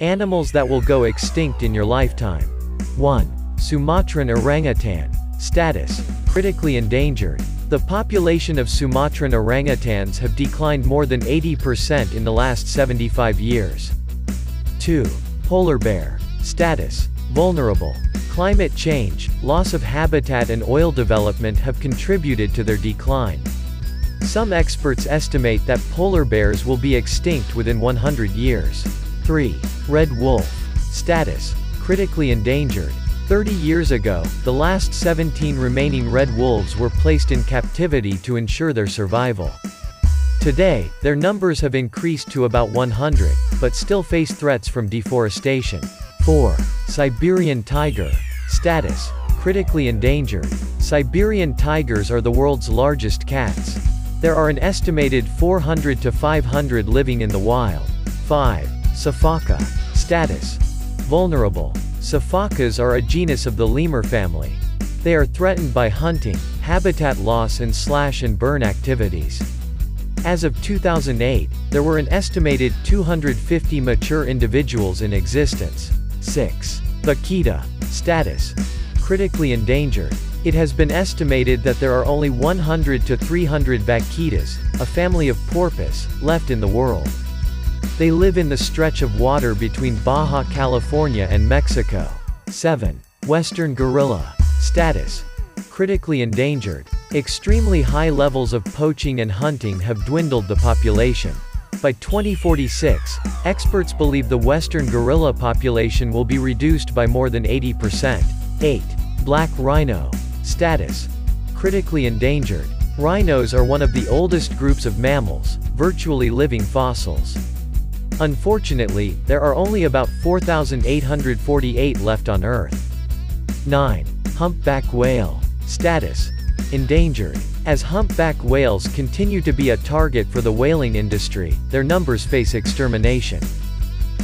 Animals that will go extinct in your lifetime. 1. Sumatran orangutan. Status. Critically endangered. The population of Sumatran orangutans have declined more than 80% in the last 75 years. 2. Polar bear. Status. Vulnerable. Climate change, loss of habitat and oil development have contributed to their decline. Some experts estimate that polar bears will be extinct within 100 years. 3. Red wolf. Status. Critically endangered. 30 years ago, the last 17 remaining red wolves were placed in captivity to ensure their survival. Today, their numbers have increased to about 100, but still face threats from deforestation. 4. Siberian tiger. Status. Critically endangered. Siberian tigers are the world's largest cats. There are an estimated 400 to 500 living in the wild. 5. Sifaka. Status. Vulnerable. Sifakas are a genus of the lemur family. They are threatened by hunting, habitat loss and slash and burn activities. As of 2008, there were an estimated 250 mature individuals in existence. 6. Vaquita. Status. Critically endangered. It has been estimated that there are only 100 to 300 vaquitas, a family of porpoise, left in the world. They live in the stretch of water between Baja California and Mexico. 7. Western gorilla. Status. Critically endangered. Extremely high levels of poaching and hunting have dwindled the population. By 2046, experts believe the western gorilla population will be reduced by more than 80%. 8. Black rhino. Status. Critically endangered. Rhinos are one of the oldest groups of mammals, virtually living fossils. Unfortunately, there are only about 4,848 left on Earth. 9. Humpback whale. Status. Endangered. As humpback whales continue to be a target for the whaling industry, their numbers face extermination.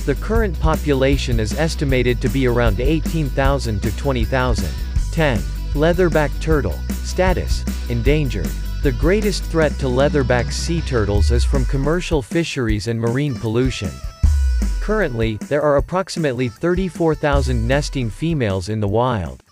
The current population is estimated to be around 18,000 to 20,000. 10. Leatherback turtle. Status. Endangered. The greatest threat to leatherback sea turtles is from commercial fisheries and marine pollution. Currently, there are approximately 34,000 nesting females in the wild.